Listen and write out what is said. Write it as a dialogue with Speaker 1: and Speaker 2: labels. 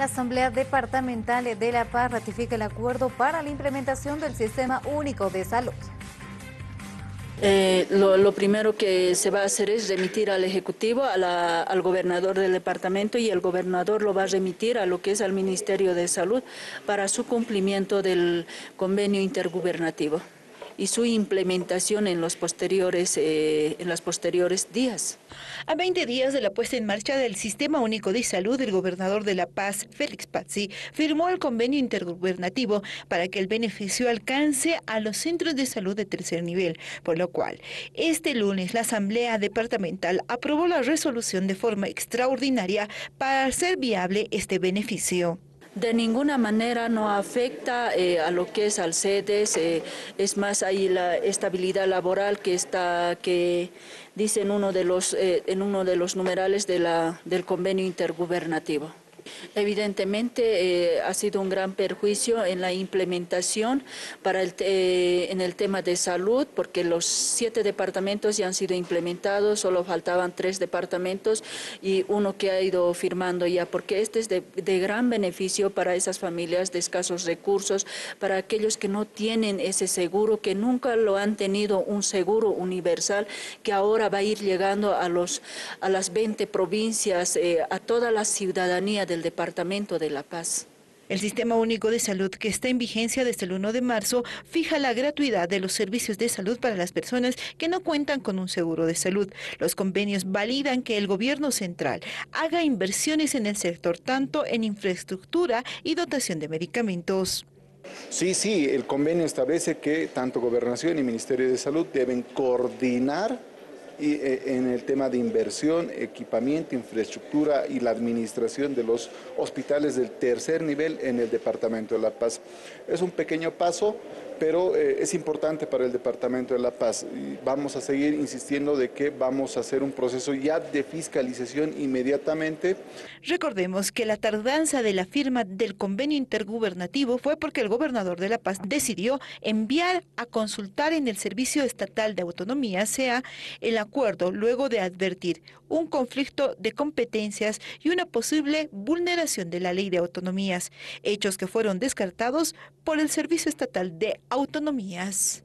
Speaker 1: La Asamblea Departamental de La Paz ratifica el acuerdo para la implementación del Sistema Único de Salud.
Speaker 2: Eh, lo, primero que se va a hacer es remitir al Ejecutivo, al gobernador del departamento y el gobernador lo va a remitir a lo que es al Ministerio de Salud para su cumplimiento del convenio intergubernativo y su implementación en los posteriores, eh, en los posteriores días.
Speaker 3: A 20 días de la puesta en marcha del Sistema Único de Salud, el gobernador de La Paz, Félix Pazzi, firmó el convenio intergubernativo para que el beneficio alcance a los centros de salud de tercer nivel, por lo cual este lunes la Asamblea Departamental aprobó la resolución de forma extraordinaria para hacer viable este beneficio
Speaker 2: de ninguna manera no afecta eh, a lo que es al CEDES, eh, es más ahí la estabilidad laboral que está, que dice en uno de los, eh, en uno de los numerales de la, del convenio intergubernativo. Evidentemente eh, ha sido un gran perjuicio en la implementación para el, eh, en el tema de salud, porque los siete departamentos ya han sido implementados, solo faltaban tres departamentos y uno que ha ido firmando ya, porque este es de, de gran beneficio para esas familias de escasos recursos, para aquellos que no tienen ese seguro, que nunca lo han tenido un seguro universal, que ahora va a ir llegando a, los, a las 20 provincias, eh, a toda la ciudadanía del Departamento de La Paz.
Speaker 3: El Sistema Único de Salud, que está en vigencia desde el 1 de marzo, fija la gratuidad de los servicios de salud para las personas que no cuentan con un seguro de salud. Los convenios validan que el gobierno central haga inversiones en el sector, tanto en infraestructura y dotación de medicamentos.
Speaker 4: Sí, sí, el convenio establece que tanto Gobernación y Ministerio de Salud deben coordinar eh, en el tema de inversión, equipamiento, infraestructura y la administración de los hospitales del tercer nivel en el Departamento de La Paz. Es un pequeño paso, pero eh, es importante para el Departamento de La Paz. Vamos a seguir insistiendo de que vamos a hacer un proceso ya de fiscalización inmediatamente.
Speaker 3: Recordemos que la tardanza de la firma del convenio intergubernativo fue porque el gobernador de La Paz decidió enviar a consultar en el Servicio Estatal de Autonomía, sea el luego de advertir un conflicto de competencias y una posible vulneración de la ley de autonomías, hechos que fueron descartados por el Servicio Estatal de autonomías.